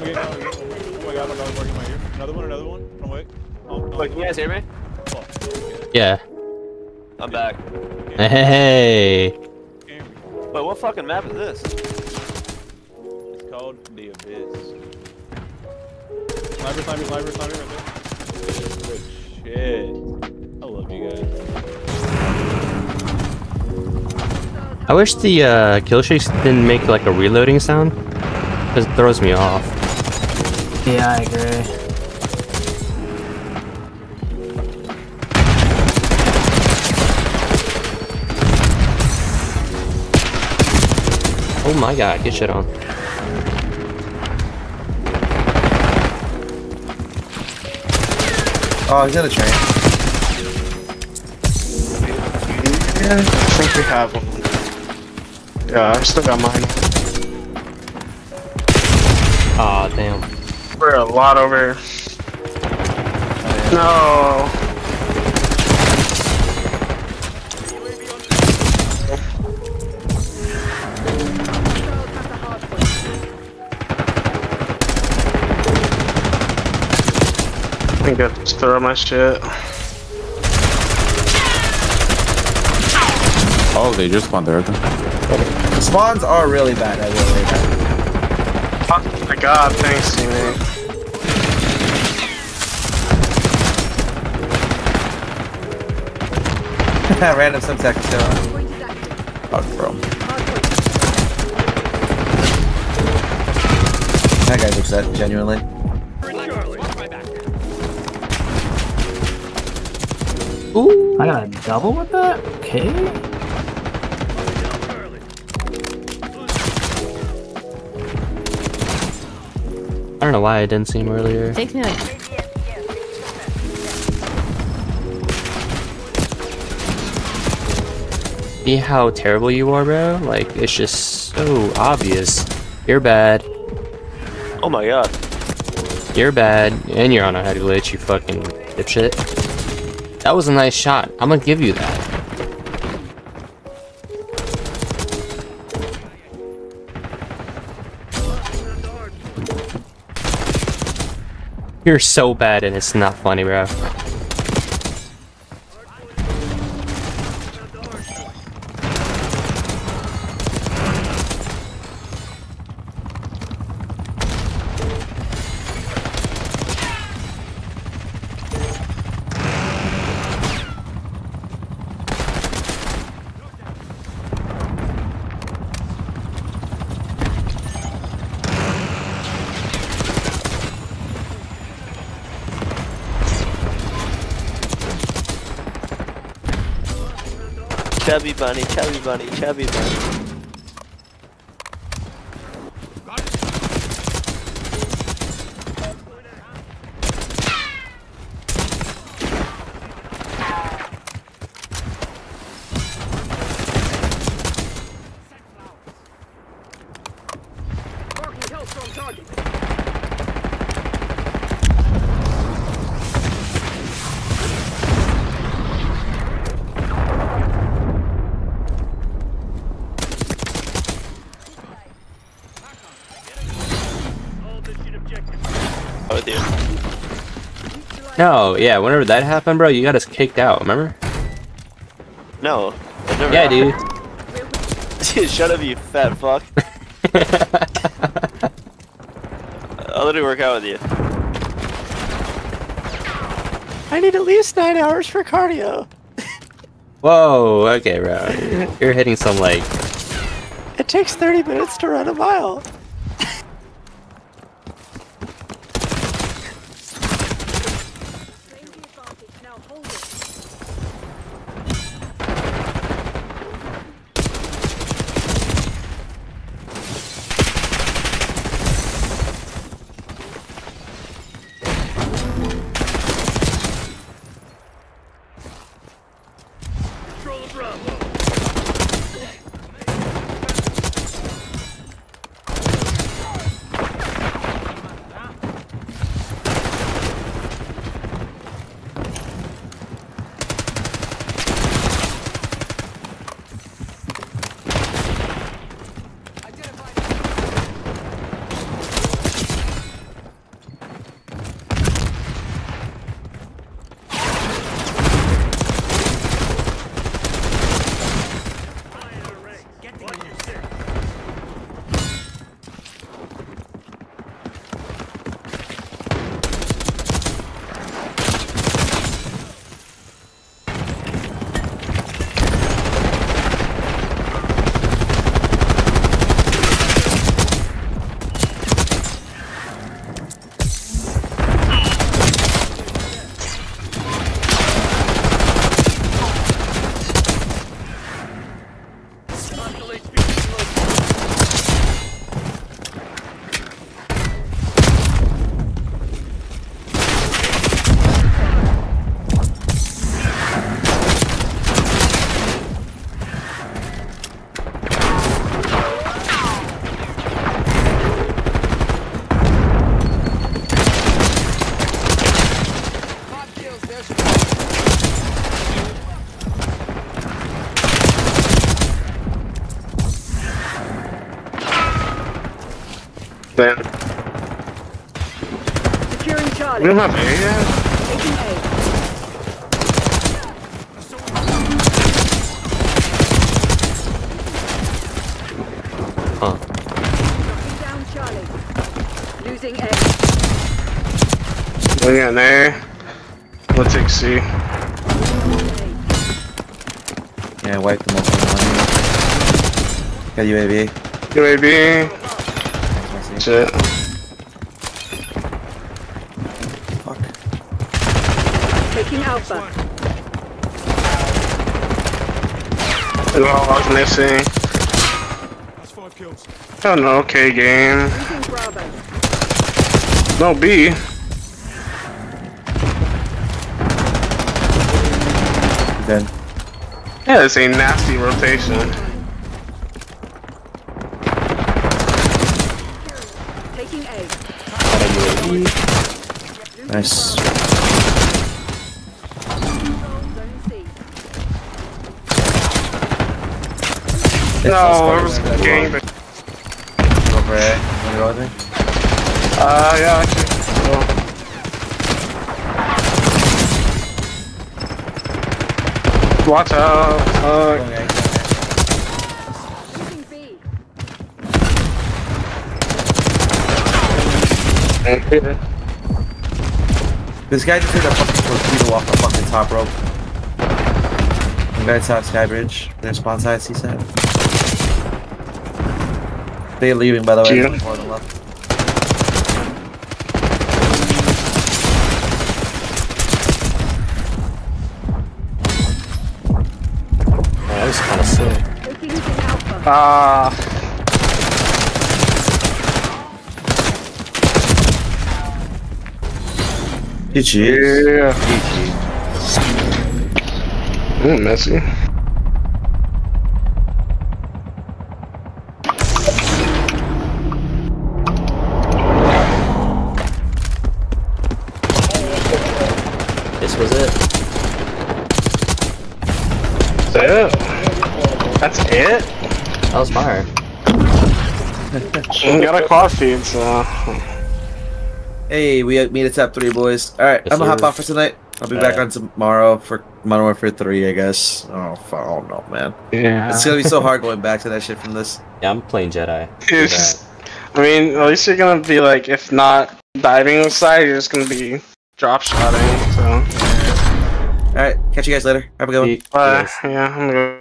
I'm getting out. Oh my god, my dog's barking in my ear. Another one, another one. Oh wait. Oh, oh, Wait, can you guys hear me? fuck. Yeah. I'm back. Hey. Can't. Wait, what fucking map is this? It's called the Abyss. Sniper, sniper, sniper, sniper right there. Good shit. I love you guys. I wish the uh, kill shakes didn't make like a reloading sound. Because it throws me off. Yeah, I agree. Oh my god, get shit on. Oh, he's in a train. Yeah, I think we have one. Yeah, I still got mine. Aw, damn. We're a lot over. No. I think I just throw my shit. Oh, they just spawned there. Spawns are really bad, I will say that. Oh my god, thanks, teammate. Random subsect still. Fuck, bro. That guy's upset, genuinely. Ooh. I got a double with that? Okay. Don't know why I didn't see him earlier. Takes me like See how terrible you are, bro? Like, it's just so obvious. You're bad. Oh my god. You're bad. And you're on a head glitch, you fucking dipshit. That was a nice shot. I'm gonna give you that. You're so bad and it's not funny, bro. Chubby bunny, chubby bunny, chubby bunny. Oh, with you. No, yeah, whenever that happened, bro, you got us kicked out, remember? No. I've never Yeah, dude. Dude, shut up, you fat fuck. I'll let it work out with you. I need at least nine hours for cardio. Whoa, okay, bro. You're hitting some, like, It takes 30 minutes to run a mile. Securing we Charlie. don't have A yet. Huh. Down Charlie. Losing A. We got an A. Let's take C. Yeah, wipe them off Got UAV. UAV. Shit. Fuck. Taking Alpha. Oh, I was missing. Oh, no, okay game. No B. Dead. Yeah, it's a nasty rotation. Taking A. Nice. No, it was game. but- Over A. Wanna go with me? Uh, yeah, actually. Watch out. Fuck. This guy just hit a fucking torpedo off the fucking top rope. I'm gonna top sky bridge. Their spawn side, C side. They're leaving, by the way. Yeah. More than left. Oh, that was kind of sick. Taking King Alpha. Ah. GG. yeah. Mm, messy. That was fire. We got a coffee, so. Hey, we made it top three, boys. Alright, Yes, I'm gonna hop sir. off for tonight. I'll be back Alright. on tomorrow for Modern Warfare 3, I guess. Oh, fuck, I don't man. Yeah. It's gonna be so hard going back to that shit from this. Yeah, I'm playing Jedi. It's just, I mean, at least you're gonna be like, if not diving inside, you're just gonna be drop shotting. So, Alright, catch you guys later. Have a good one. Ye- but yes. yeah, I'm gonna go.